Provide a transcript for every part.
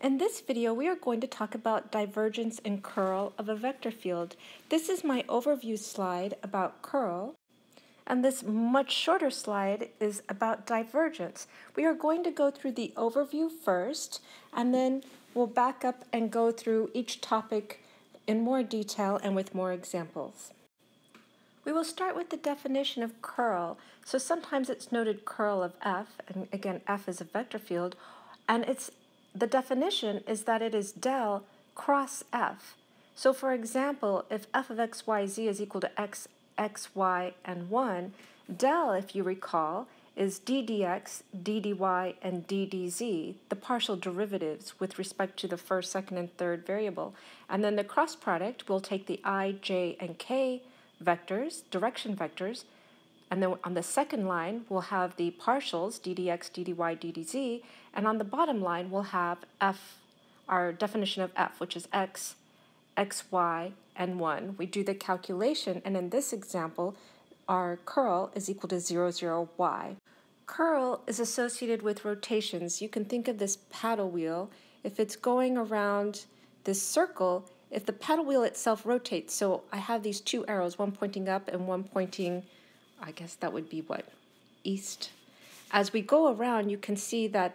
In this video, we are going to talk about divergence and curl of a vector field. This is my overview slide about curl, and this much shorter slide is about divergence. We are going to go through the overview first, and then we'll back up and go through each topic in more detail and with more examples. We will start with the definition of curl. So sometimes it's noted curl of f, and again, f is a vector field, and it's the definition is that it is del cross f. So for example, if f of x, y, z is equal to x, x, y, and 1, del, if you recall, is d dx, d dy, and d dz, the partial derivatives with respect to the first, second, and third variable. And then the cross product will take the i, j, and k vectors, direction vectors, and then on the second line, we'll have the partials, ddx, ddy, d dy, d dz, and on the bottom line, we'll have f, our definition of f, which is x, x, y, and 1. We do the calculation, and in this example, our curl is equal to 0, 0, y. Curl is associated with rotations. You can think of this paddle wheel. If it's going around this circle, if the paddle wheel itself rotates, so I have these two arrows, one pointing up and one pointing I guess that would be what? East. As we go around, you can see that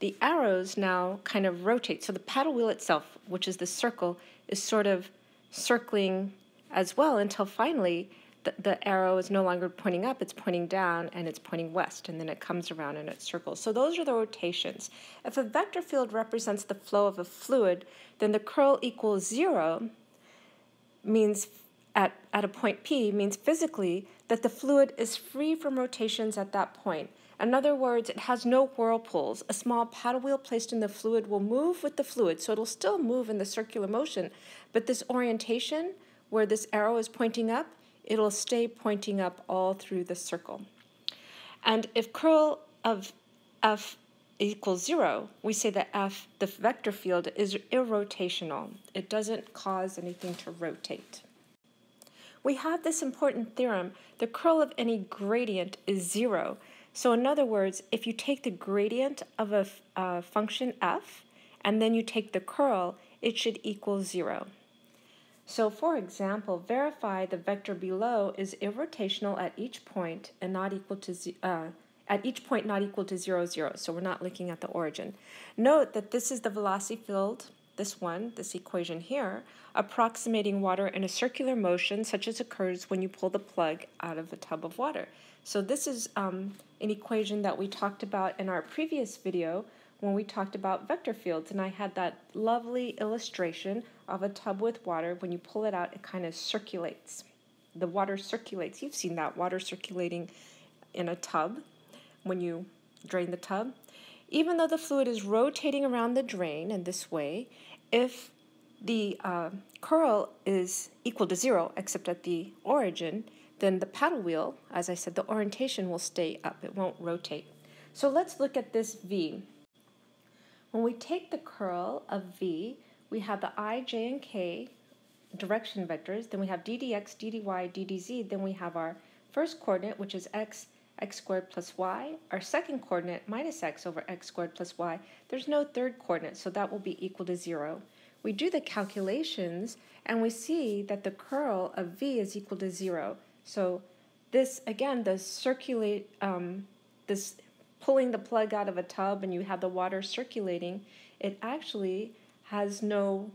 the arrows now kind of rotate. So the paddle wheel itself, which is the circle, is sort of circling as well until finally the, the arrow is no longer pointing up, it's pointing down and it's pointing west, and then it comes around and it circles. So those are the rotations. If a vector field represents the flow of a fluid, then the curl equals zero means at, at a point P means physically that the fluid is free from rotations at that point. In other words, it has no whirlpools. A small paddle wheel placed in the fluid will move with the fluid, so it'll still move in the circular motion, but this orientation, where this arrow is pointing up, it'll stay pointing up all through the circle. And if curl of f equals zero, we say that f, the vector field, is irrotational. It doesn't cause anything to rotate we have this important theorem. The curl of any gradient is zero. So in other words, if you take the gradient of a, a function f, and then you take the curl, it should equal zero. So for example, verify the vector below is irrotational at each point and not equal to uh, at each point not equal to zero, zero. So we're not looking at the origin. Note that this is the velocity field this one, this equation here, approximating water in a circular motion such as occurs when you pull the plug out of a tub of water. So this is um, an equation that we talked about in our previous video when we talked about vector fields and I had that lovely illustration of a tub with water. When you pull it out, it kind of circulates. The water circulates. You've seen that water circulating in a tub when you drain the tub. Even though the fluid is rotating around the drain in this way, if the uh, curl is equal to zero, except at the origin, then the paddle wheel, as I said, the orientation will stay up. It won't rotate. So let's look at this V. When we take the curl of V, we have the i, j, and k direction vectors. Then we have ddx, ddy, d dy, d dz. Then we have our first coordinate, which is x, x squared plus y. Our second coordinate, minus x over x squared plus y. There's no third coordinate, so that will be equal to 0. We do the calculations, and we see that the curl of v is equal to 0. So this, again, the circulate, um, this pulling the plug out of a tub and you have the water circulating, it actually has no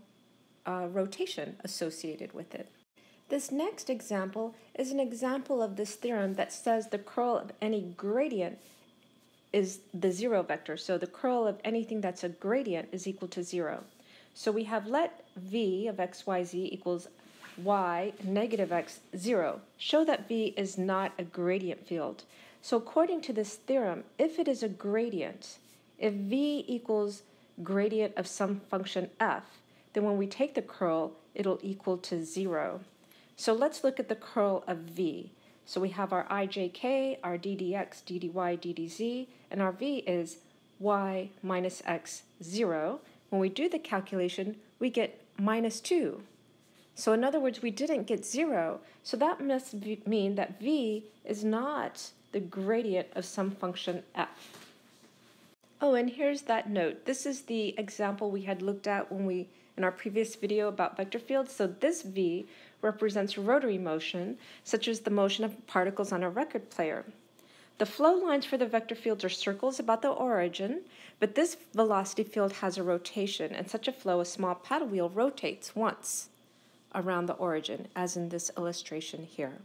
uh, rotation associated with it. This next example is an example of this theorem that says the curl of any gradient is the zero vector. So the curl of anything that's a gradient is equal to zero. So we have let v of x, y, z equals y negative x, zero. Show that v is not a gradient field. So according to this theorem, if it is a gradient, if v equals gradient of some function f, then when we take the curl, it'll equal to zero. So let's look at the curl of V. So we have our ijk, our ddx, ddy, ddz, and our v is y minus x, 0. When we do the calculation, we get minus 2. So in other words, we didn't get 0. So that must mean that v is not the gradient of some function f. Oh, and here's that note. This is the example we had looked at when we in our previous video about vector fields. So this V represents rotary motion, such as the motion of particles on a record player. The flow lines for the vector fields are circles about the origin, but this velocity field has a rotation. and such a flow, a small paddle wheel rotates once around the origin, as in this illustration here.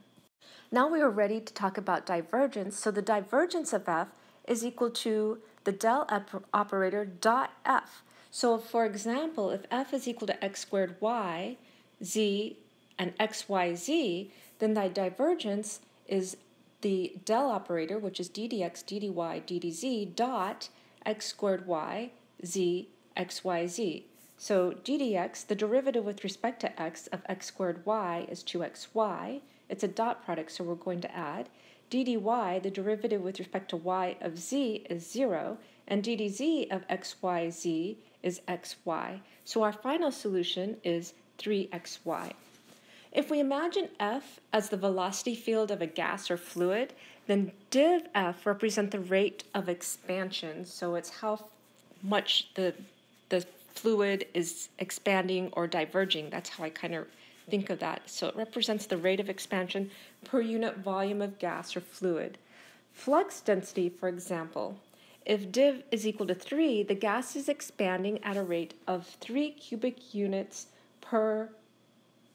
Now we are ready to talk about divergence. So the divergence of F is equal to the del operator dot F. So for example, if F is equal to x squared y, z, and xyz, then the divergence is the del operator, which is d dx, d dy, d dz, dot x squared y, z, xyz. So d dx, the derivative with respect to x of x squared y is 2xy. It's a dot product, so we're going to add. d dy, the derivative with respect to y of z is 0, and d dz of xyz is xy. So our final solution is 3xy. If we imagine F as the velocity field of a gas or fluid, then div F represent the rate of expansion. So it's how much the, the fluid is expanding or diverging. That's how I kind of think of that. So it represents the rate of expansion per unit volume of gas or fluid. Flux density, for example, if div is equal to 3, the gas is expanding at a rate of 3 cubic units per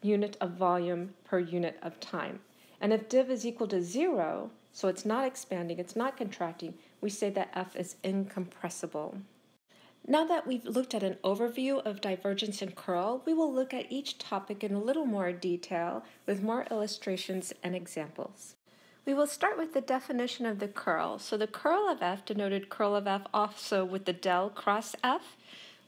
unit of volume per unit of time. And if div is equal to zero, so it's not expanding, it's not contracting, we say that F is incompressible. Now that we've looked at an overview of divergence and curl, we will look at each topic in a little more detail with more illustrations and examples. We will start with the definition of the curl. So the curl of F denoted curl of F also with the del cross F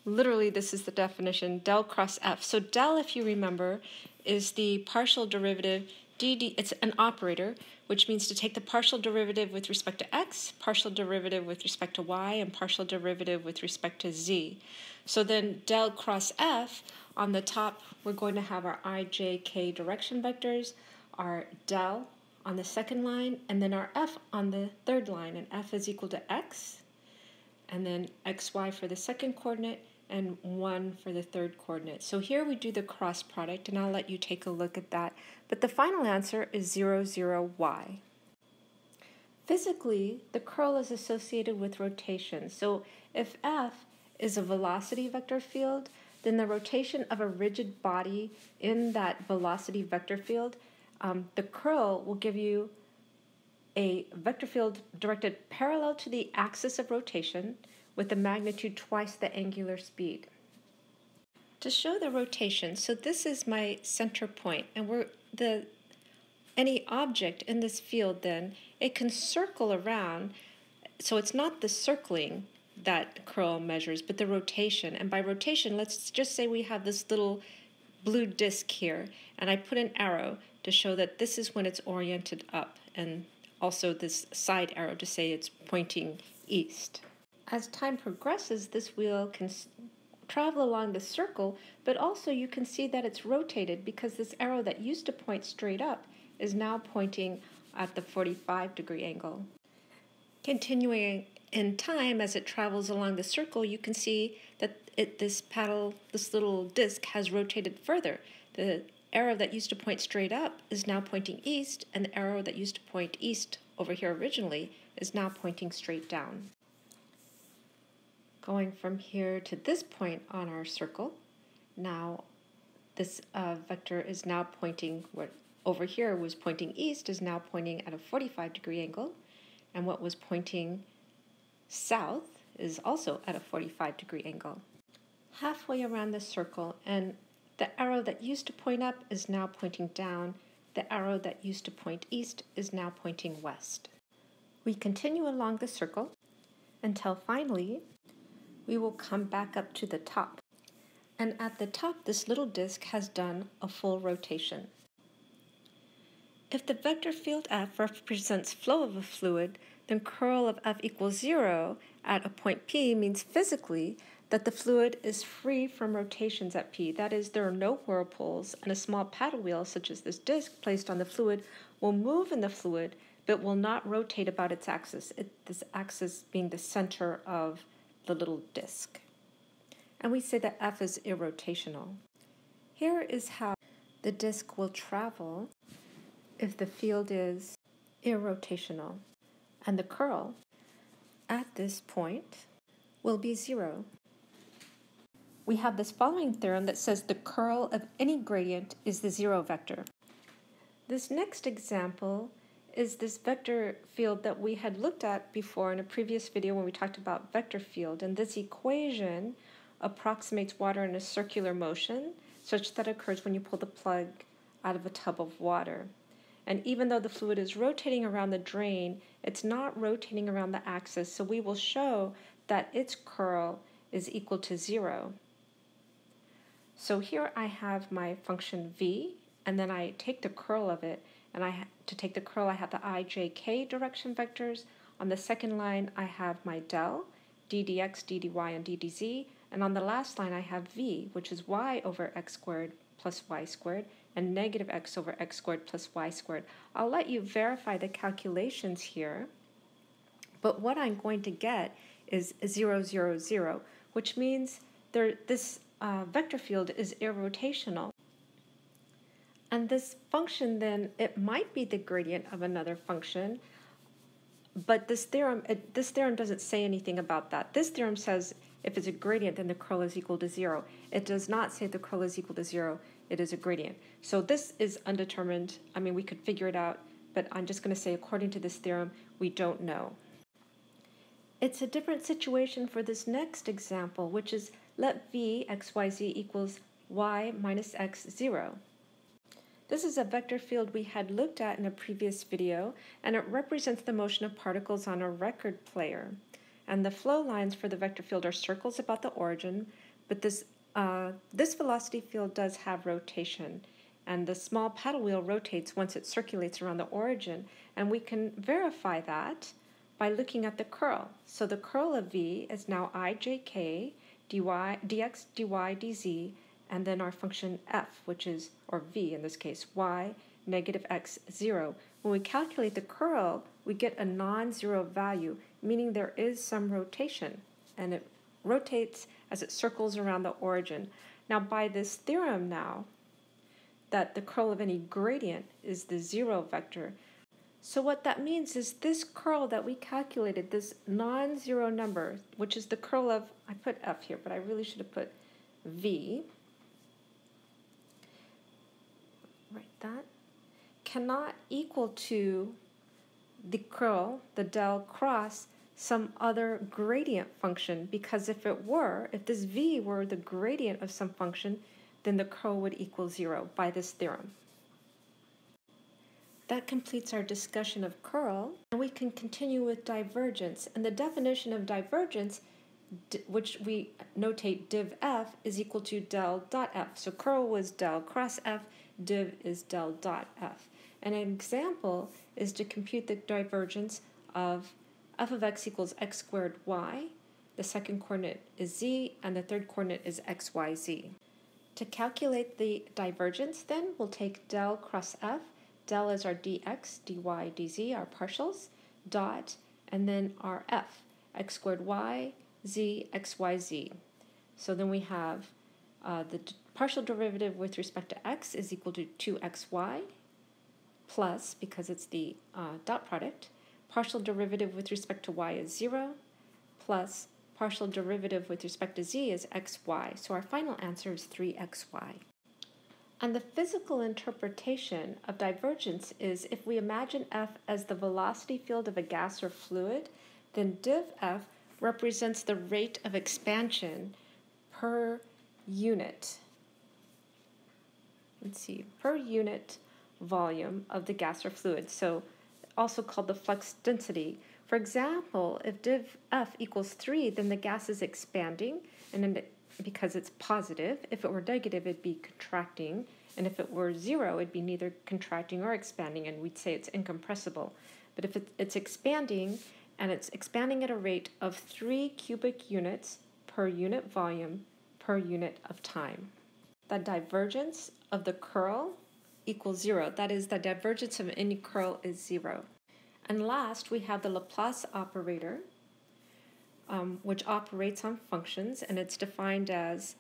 literally this is the definition, del cross f. So del, if you remember, is the partial derivative dd, it's an operator, which means to take the partial derivative with respect to x, partial derivative with respect to y, and partial derivative with respect to z. So then del cross f, on the top, we're going to have our i, j, k direction vectors, our del on the second line, and then our f on the third line, and f is equal to x, and then xy for the second coordinate, and 1 for the third coordinate. So here we do the cross product, and I'll let you take a look at that. But the final answer is 0, 0, y. Physically, the curl is associated with rotation. So if F is a velocity vector field, then the rotation of a rigid body in that velocity vector field, um, the curl will give you a vector field directed parallel to the axis of rotation, with a magnitude twice the angular speed. To show the rotation, so this is my center point, and we're the any object in this field then, it can circle around, so it's not the circling that curl measures, but the rotation. And by rotation, let's just say we have this little blue disk here, and I put an arrow to show that this is when it's oriented up, and also this side arrow to say it's pointing east. As time progresses, this wheel can travel along the circle, but also you can see that it's rotated because this arrow that used to point straight up is now pointing at the 45 degree angle. Continuing in time as it travels along the circle, you can see that it, this paddle, this little disc has rotated further. The arrow that used to point straight up is now pointing east, and the arrow that used to point east over here originally is now pointing straight down going from here to this point on our circle. Now this uh, vector is now pointing, what over here was pointing east is now pointing at a 45 degree angle, and what was pointing south is also at a 45 degree angle. Halfway around the circle, and the arrow that used to point up is now pointing down, the arrow that used to point east is now pointing west. We continue along the circle until finally we will come back up to the top. And at the top, this little disk has done a full rotation. If the vector field F represents flow of a fluid, then curl of F equals zero at a point P means physically that the fluid is free from rotations at P. That is, there are no whirlpools, and a small paddle wheel, such as this disk placed on the fluid, will move in the fluid but will not rotate about its axis, it, this axis being the center of the little disk. And we say that F is irrotational. Here is how the disk will travel if the field is irrotational. And the curl at this point will be zero. We have this following theorem that says the curl of any gradient is the zero vector. This next example is this vector field that we had looked at before in a previous video when we talked about vector field. And this equation approximates water in a circular motion such that occurs when you pull the plug out of a tub of water. And even though the fluid is rotating around the drain, it's not rotating around the axis, so we will show that its curl is equal to zero. So here I have my function v, and then I take the curl of it, and I to take the curl I have the i, j, k direction vectors. On the second line I have my del, d dx, d dy, and d dz, and on the last line I have v, which is y over x squared plus y squared, and negative x over x squared plus y squared. I'll let you verify the calculations here, but what I'm going to get is 0, 0, 0, which means there, this uh, vector field is irrotational. And this function then, it might be the gradient of another function, but this theorem, it, this theorem doesn't say anything about that. This theorem says if it's a gradient, then the curl is equal to zero. It does not say the curl is equal to zero, it is a gradient. So this is undetermined. I mean, we could figure it out, but I'm just going to say according to this theorem, we don't know. It's a different situation for this next example, which is let v xyz equals y minus x 0. This is a vector field we had looked at in a previous video, and it represents the motion of particles on a record player. And the flow lines for the vector field are circles about the origin, but this, uh, this velocity field does have rotation. And the small paddle wheel rotates once it circulates around the origin, and we can verify that by looking at the curl. So the curl of v is now ijk dy, dx, dy, dz, and then our function f, which is, or v in this case, y, negative x, 0. When we calculate the curl, we get a non-zero value, meaning there is some rotation, and it rotates as it circles around the origin. Now by this theorem now, that the curl of any gradient is the zero vector, so what that means is this curl that we calculated, this non-zero number, which is the curl of, I put f here, but I really should have put v, write that, cannot equal to the curl, the del cross, some other gradient function because if it were, if this v were the gradient of some function, then the curl would equal zero by this theorem. That completes our discussion of curl, and we can continue with divergence. And the definition of divergence, which we notate div f, is equal to del dot f. So curl was del cross f, div is del dot f. And an example is to compute the divergence of f of x equals x squared y. The second coordinate is z, and the third coordinate is x, y, z. To calculate the divergence, then, we'll take del cross f, del is our dx, dy, dz, our partials, dot, and then our f, x squared y, z, x, y, z. So then we have uh, the partial derivative with respect to x is equal to 2xy plus, because it's the uh, dot product, partial derivative with respect to y is 0 plus partial derivative with respect to z is xy. So our final answer is 3xy. And the physical interpretation of divergence is if we imagine F as the velocity field of a gas or fluid, then div F represents the rate of expansion per unit. Let's see, per unit volume of the gas or fluid, so also called the flux density. For example, if div F equals 3, then the gas is expanding, and because it's positive. If it were negative, it'd be contracting. And if it were zero, it'd be neither contracting or expanding, and we'd say it's incompressible. But if it's expanding, and it's expanding at a rate of three cubic units per unit volume per unit of time. The divergence of the curl equals zero. That is, the divergence of any curl is zero. And last, we have the Laplace operator, um, which operates on functions, and it's defined as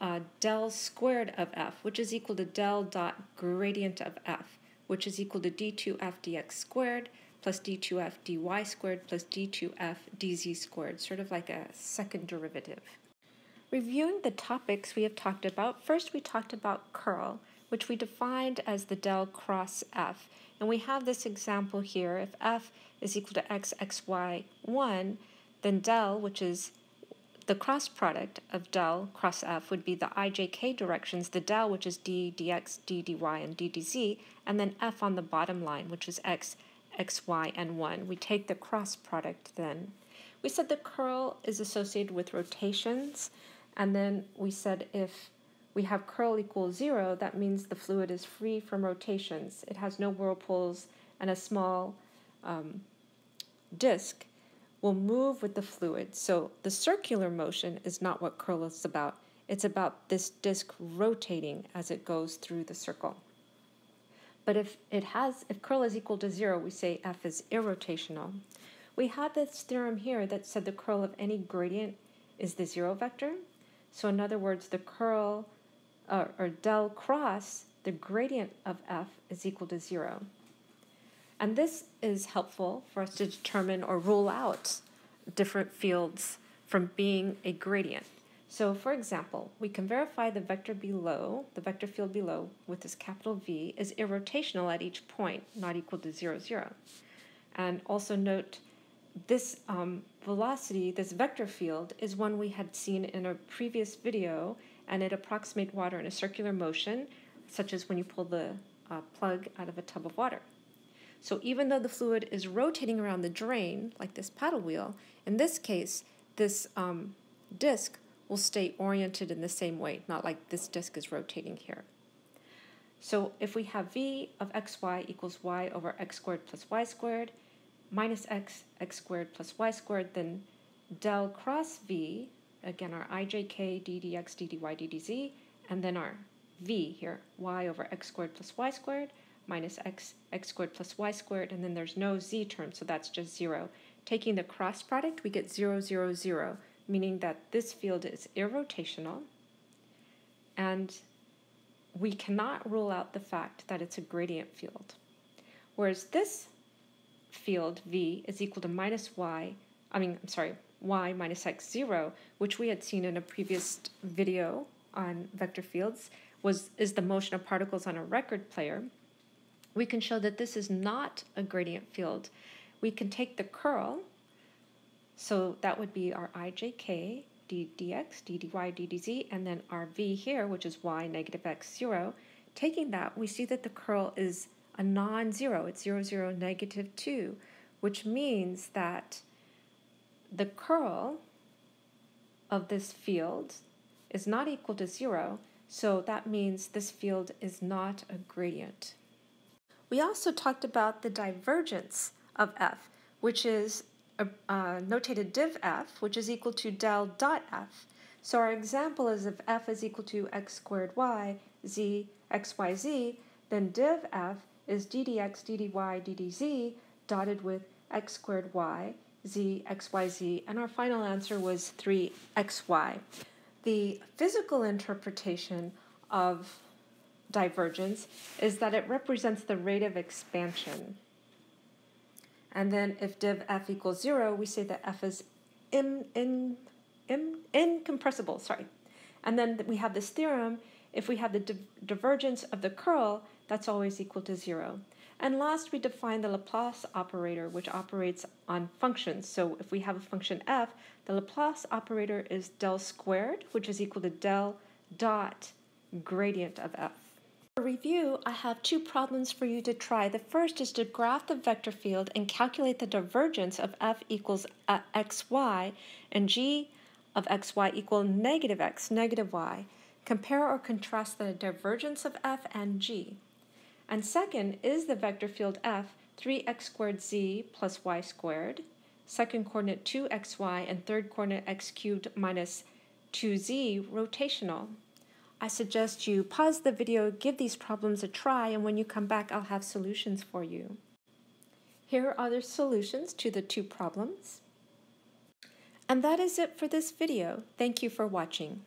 uh, del squared of f, which is equal to del dot gradient of f, which is equal to d2f dx squared plus d2f dy squared plus d2f dz squared, sort of like a second derivative. Reviewing the topics we have talked about, first we talked about curl, which we defined as the del cross f. And we have this example here. If f is equal to x, x, y, 1, then del, which is the cross product of del cross f would be the ijk directions, the del, which is d, dx, d, dy, and d, dz, and then f on the bottom line, which is x, x, y, and 1. We take the cross product then. We said the curl is associated with rotations, and then we said if we have curl equals 0, that means the fluid is free from rotations. It has no whirlpools and a small um, disk will move with the fluid. So the circular motion is not what curl is about. It's about this disk rotating as it goes through the circle. But if it has, if curl is equal to zero, we say F is irrotational. We had this theorem here that said the curl of any gradient is the zero vector. So in other words, the curl uh, or del cross, the gradient of F is equal to zero. And this is helpful for us to determine or rule out different fields from being a gradient. So for example, we can verify the vector below, the vector field below with this capital V is irrotational at each point, not equal to zero, zero. And also note this um, velocity, this vector field, is one we had seen in a previous video, and it approximates water in a circular motion, such as when you pull the uh, plug out of a tub of water. So even though the fluid is rotating around the drain, like this paddle wheel, in this case, this um, disk will stay oriented in the same way, not like this disk is rotating here. So if we have v of xy equals y over x squared plus y squared minus x, x squared plus y squared, then del cross v, again our ijk, ddx, ddy, ddz, and then our v here, y over x squared plus y squared minus x, x squared plus y squared, and then there's no z term, so that's just 0. Taking the cross product, we get 0, 0, 0 meaning that this field is irrotational, and we cannot rule out the fact that it's a gradient field. Whereas this field, V, is equal to minus y, I mean, I'm sorry, y minus x 0, which we had seen in a previous video on vector fields, was is the motion of particles on a record player. We can show that this is not a gradient field. We can take the curl, so that would be our ijk, d dx, d dy, d dz, and then our v here, which is y negative x 0. Taking that, we see that the curl is a non-zero. It's 0, 0, negative 2, which means that the curl of this field is not equal to 0, so that means this field is not a gradient. We also talked about the divergence of f, which is uh, notated div f, which is equal to del dot f. So our example is if f is equal to x squared y, z, x, y, z, then div f is d dx, d dy, d dz dotted with x squared y, z, x, y, z, and our final answer was 3xy. The physical interpretation of divergence is that it represents the rate of expansion. And then if div f equals 0, we say that f is in, in, in, incompressible, sorry. And then we have this theorem, if we have the di divergence of the curl, that's always equal to 0. And last, we define the Laplace operator, which operates on functions. So if we have a function f, the Laplace operator is del squared, which is equal to del dot gradient of f. For review, I have two problems for you to try. The first is to graph the vector field and calculate the divergence of f equals uh, xy and g of xy equal negative x, negative y. Compare or contrast the divergence of f and g. And second, is the vector field f 3x squared z plus y squared, second coordinate 2xy, and third coordinate x cubed minus 2z rotational? I suggest you pause the video, give these problems a try, and when you come back, I'll have solutions for you. Here are the solutions to the two problems. And that is it for this video. Thank you for watching.